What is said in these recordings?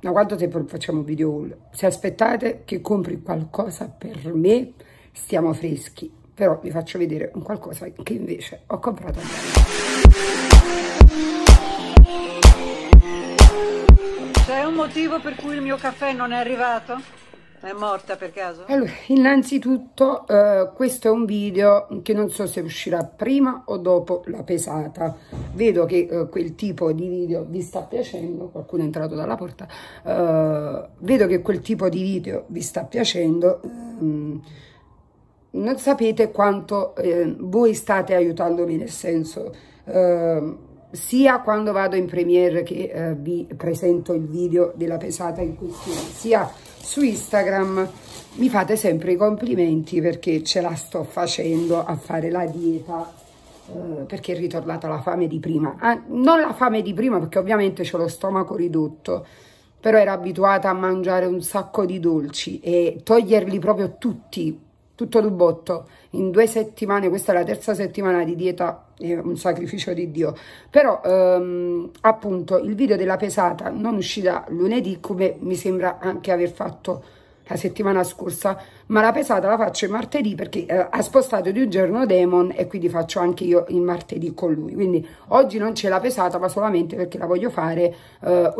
da quanto tempo facciamo video haul? Se aspettate che compri qualcosa per me, stiamo freschi. Però vi faccio vedere un qualcosa che invece ho comprato a C'è un motivo per cui il mio caffè non è arrivato? È morta per caso? Allora, innanzitutto eh, questo è un video che non so se uscirà prima o dopo la pesata. Vedo che eh, quel tipo di video vi sta piacendo, qualcuno è entrato dalla porta, eh, vedo che quel tipo di video vi sta piacendo. Ehm, non sapete quanto eh, voi state aiutandomi, nel senso ehm, sia quando vado in premiere che eh, vi presento il video della pesata in questione, sia su Instagram mi fate sempre i complimenti perché ce la sto facendo a fare la dieta eh, perché è ritornata la fame di prima. Ah, non la fame di prima perché ovviamente ho lo stomaco ridotto, però ero abituata a mangiare un sacco di dolci e toglierli proprio tutti, tutto d'un botto, in due settimane, questa è la terza settimana di dieta, è un sacrificio di Dio, però ehm, appunto il video della pesata non uscirà lunedì come mi sembra anche aver fatto la settimana scorsa, ma la pesata la faccio il martedì perché eh, ha spostato di un giorno Demon e quindi faccio anche io il martedì con lui. Quindi oggi non c'è la pesata, ma solamente perché la voglio fare eh,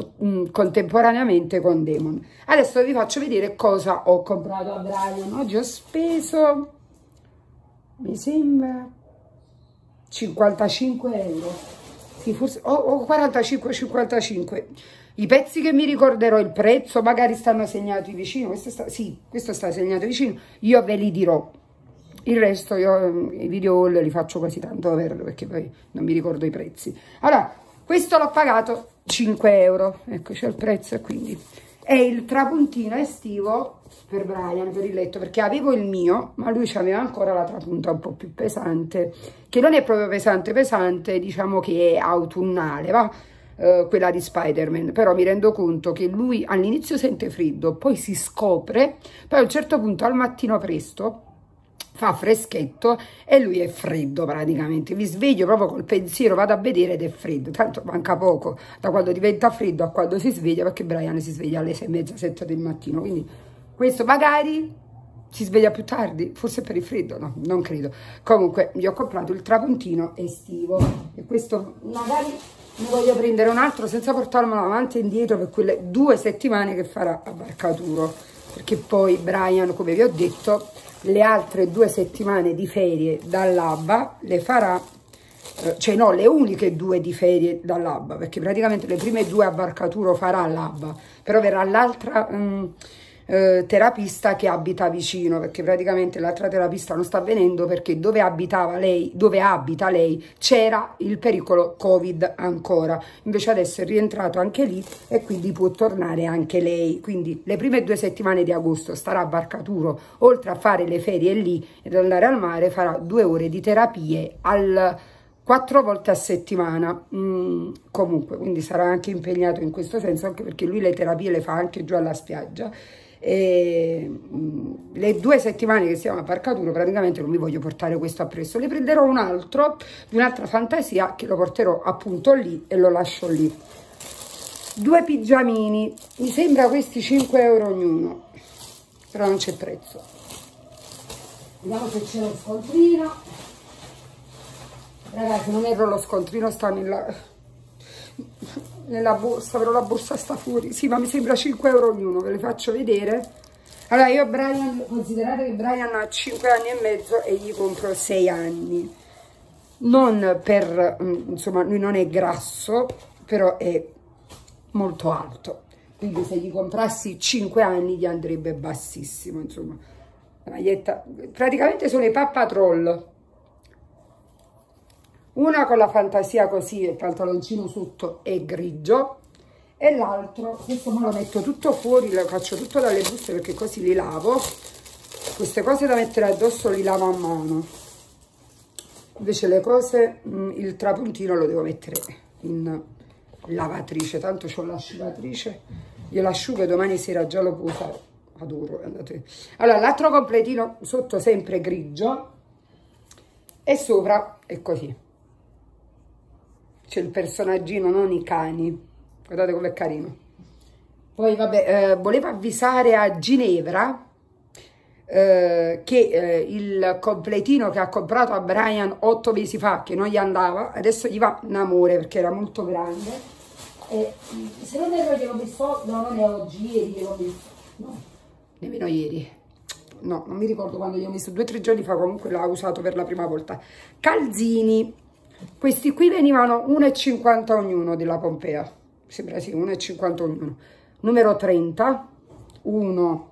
contemporaneamente con Demon. Adesso vi faccio vedere cosa ho comprato a Brian. Oggi ho speso, mi sembra, 55 euro. Sì, forse, o oh, oh, 45-55 i pezzi che mi ricorderò il prezzo magari stanno segnati vicino, questo sta, sì, questo sta segnato vicino, io ve li dirò. Il resto io i video li faccio quasi tanto per, perché poi non mi ricordo i prezzi. Allora, questo l'ho pagato 5 euro, ecco c'è il prezzo quindi è il trapuntino estivo per Brian, per il letto, perché avevo il mio, ma lui aveva ancora la trapunta un po' più pesante, che non è proprio pesante pesante, diciamo che è autunnale, va? Eh, quella di Spider-Man, però mi rendo conto che lui all'inizio sente freddo, poi si scopre, poi a un certo punto al mattino presto fa freschetto e lui è freddo praticamente, mi sveglio proprio col pensiero, vado a vedere ed è freddo, tanto manca poco da quando diventa freddo a quando si sveglia, perché Brian si sveglia alle sei e mezza, sette del mattino, quindi questo magari si sveglia più tardi, forse per il freddo, no, non credo. Comunque, gli ho comprato il trapuntino estivo e questo magari ne voglio prendere un altro senza portarmelo avanti e indietro per quelle due settimane che farà a Barcaturo perché poi Brian come vi ho detto le altre due settimane di ferie dall'Abba le farà eh, cioè no, le uniche due di ferie dall'Abba perché praticamente le prime due a Barcaturo farà l'Abba però verrà l'altra mm, eh, terapista che abita vicino, perché praticamente l'altra terapista non sta venendo perché dove abitava lei, dove abita lei, c'era il pericolo Covid ancora. Invece adesso è rientrato anche lì e quindi può tornare anche lei. Quindi le prime due settimane di agosto starà a Barcaturo, oltre a fare le ferie lì ed andare al mare, farà due ore di terapie al quattro volte a settimana mm, comunque quindi sarà anche impegnato in questo senso anche perché lui le terapie le fa anche giù alla spiaggia e, mm, le due settimane che siamo a Parcaturo praticamente non mi voglio portare questo appresso. Le prenderò un altro di un'altra fantasia che lo porterò appunto lì e lo lascio lì. Due pigiamini mi sembra questi 5 euro ognuno però non c'è prezzo. Vediamo se c'è lo scontrino. Ragazzi non erro lo scontrino sta nella nella borsa, però la borsa sta fuori. Sì, ma mi sembra 5 euro ognuno, ve le faccio vedere. Allora, io Brian, considerate che Brian ha 5 anni e mezzo e gli compro 6 anni. Non per, mm, insomma, lui non è grasso, però è molto alto. Quindi se gli comprassi 5 anni gli andrebbe bassissimo, insomma. La maglietta, praticamente sono i pappatroll una con la fantasia così, il pantaloncino sotto è grigio, e l'altro, questo me lo metto tutto fuori, lo faccio tutto dalle buste perché così li lavo. Queste cose da mettere addosso li lavo a mano. Invece le cose, mm, il trapuntino lo devo mettere in lavatrice, tanto ho l'asciugatrice, io l'asciugo e domani sera già lo può usare. Adoro, andate. Allora, l'altro completino sotto sempre grigio e sopra è così c'è il personaggino, non i cani. Guardate com'è carino. poi vabbè eh, volevo avvisare a Ginevra eh, che eh, il completino che ha comprato a Brian otto mesi fa che non gli andava adesso gli va un amore perché era molto grande. E se non erro gliel'ho messo no non è oggi ieri gliel'ho messo. No nemmeno ieri. No non mi ricordo quando gli ho messo due o tre giorni fa comunque l'ha usato per la prima volta. Calzini questi qui venivano 1,50 ognuno della Pompea sembra sì 1,50 ognuno numero 30 1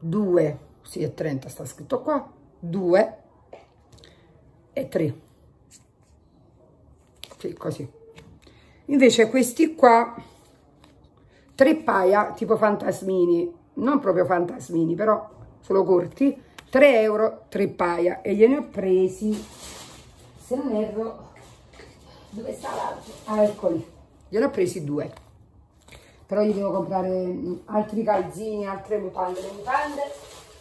2, sì è 30 sta scritto qua, 2 e 3. Sì, così. Invece questi qua, tre paia, tipo fantasmini, non proprio fantasmini, però sono corti, 3 euro, 3 paia. E gliene ho presi, se non erro, dove sta l'altro? Ah, eccoli. Gliene ho presi due però gli devo comprare mm, altri calzini, altre mutande. Le mutande,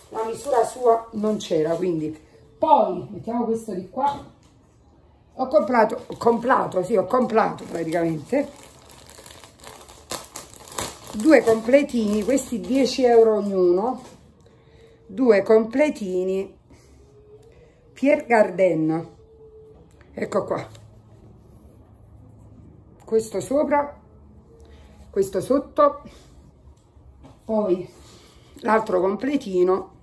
la misura sua non c'era, quindi. Poi, mettiamo questo di qua. Ho comprato, ho comprato, sì, ho comprato praticamente due completini, questi 10 euro ognuno, due completini Pierre Garden, ecco qua, questo sopra questo sotto poi l'altro completino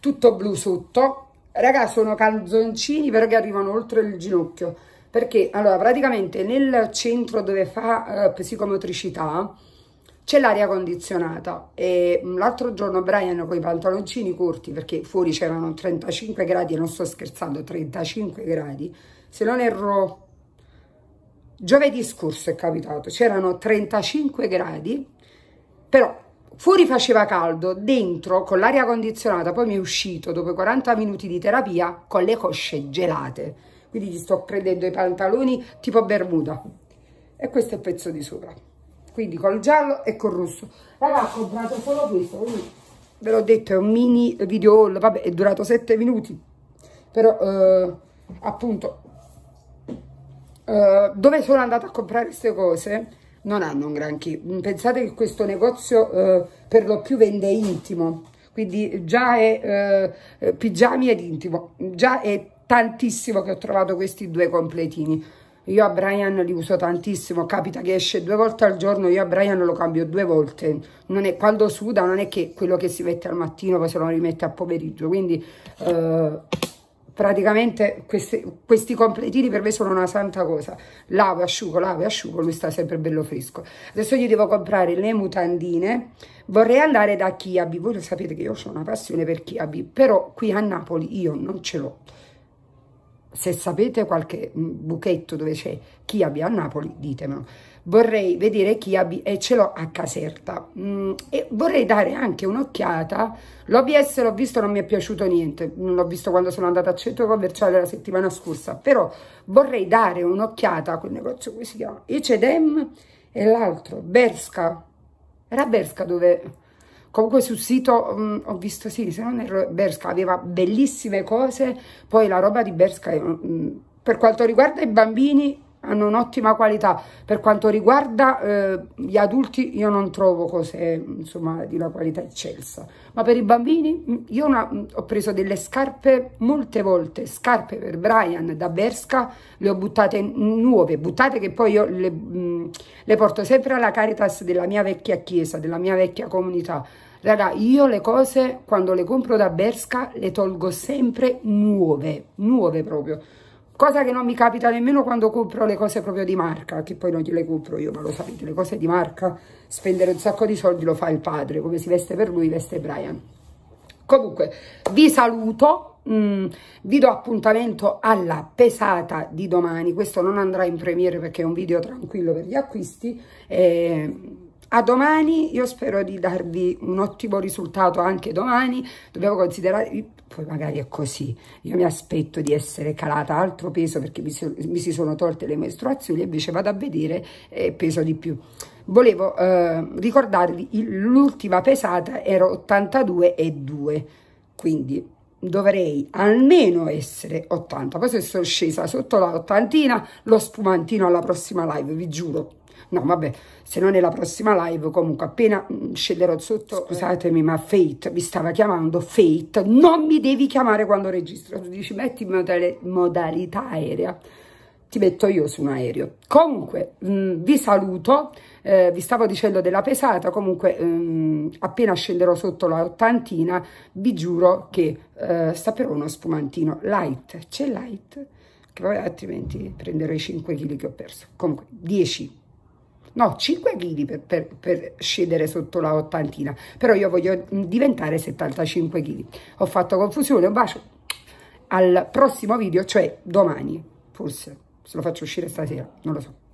tutto blu sotto. Raga sono calzoncini però che arrivano oltre il ginocchio perché allora praticamente nel centro dove fa eh, psicomotricità c'è l'aria condizionata e l'altro giorno Brian con i pantaloncini corti perché fuori c'erano 35 gradi non sto scherzando 35 gradi se non erro Giovedì scorso è capitato, c'erano 35 gradi, però fuori faceva caldo, dentro con l'aria condizionata, poi mi è uscito dopo 40 minuti di terapia con le cosce gelate. Quindi gli sto prendendo i pantaloni tipo bermuda. E questo è il pezzo di sopra. Quindi col giallo e col rosso. Raga, ho comprato solo questo, ve l'ho detto, è un mini video haul, vabbè, è durato 7 minuti. Però, eh, appunto, uh, dove sono andata a comprare queste cose non hanno un granché. Pensate che questo negozio uh, per lo più vende intimo, quindi già è uh, pigiami ed intimo, già è tantissimo che ho trovato questi due completini. Io a Brian li uso tantissimo, capita che esce due volte al giorno, io a Brian lo cambio due volte. È, quando suda non è che quello che si mette al mattino poi se lo rimette a pomeriggio, quindi uh, praticamente questi, questi, completini per me sono una santa cosa. Lavo, asciugo, lavo asciugo lui sta sempre bello fresco. Adesso gli devo comprare le mutandine vorrei andare da Kiabi voi lo sapete che io ho una passione per Kiabi però qui a Napoli io non ce l'ho se sapete qualche mm, buchetto dove c'è Kiabi a Napoli ditemelo. Vorrei vedere chi Chiabi e ce l'ho a Caserta. Mm, e vorrei dare anche un'occhiata. l'OBS l'ho visto non mi è piaciuto niente. L'ho visto quando sono andata a centro commerciale la settimana scorsa. Però vorrei dare un'occhiata a quel negozio come si chiama Ecedem e l'altro Berska era Berska dove comunque sul sito um, ho visto sì se non ero Berska aveva bellissime cose poi la roba di Berska um, per quanto riguarda i bambini hanno un'ottima qualità. Per quanto riguarda eh, gli adulti io non trovo cose insomma di una qualità eccelsa, ma per i bambini mm, io una, mm, ho preso delle scarpe molte volte, scarpe per Brian da Berska, le ho buttate nuove, buttate che poi io le, mh, mm, le porto sempre alla Caritas della mia vecchia chiesa, della mia vecchia comunità. Raga, io le cose quando le compro da Berska le tolgo sempre nuove, nuove proprio Cosa che non mi capita nemmeno quando compro le cose proprio di marca, che poi non gliele compro io, ma lo sapete, le cose di marca, spendere un sacco di soldi lo fa il padre, come si veste per lui, veste Brian. Comunque, vi saluto, mm, vi do appuntamento alla pesata di domani, questo non andrà in premiere perché è un video tranquillo per gli acquisti, eh, a domani, io spero di darvi un ottimo risultato anche domani, dobbiamo considerare, poi magari è così, io mi aspetto di essere calata altro peso perché mi, so, mi si sono tolte le mestruazioni e invece vado a vedere e peso di più. Volevo eh, ricordarvi, l'ultima pesata era 82,2, quindi dovrei almeno essere 80, poi se sono scesa sotto la ottantina, lo spumantino alla prossima live, vi giuro No, vabbè, se non è la prossima live, comunque appena mm, scenderò sotto, scusatemi, ma Fate mi stava chiamando, Fate, non mi devi chiamare quando registro, tu dici metti in modalità aerea, ti metto io su un aereo. Comunque, mh, mm, vi saluto, eh, vi stavo dicendo della pesata, comunque mh, mm, appena scenderò sotto la ottantina, vi giuro che eh, sta per uno spumantino light, c'è light? Che poi altrimenti prenderò i 5 kg che ho perso. Comunque, 10 no 5 kg per, per, per, scendere sotto la ottantina. Però io voglio diventare 75 kg ho fatto confusione un bacio. Al prossimo video cioè domani forse. Se lo faccio uscire stasera non lo so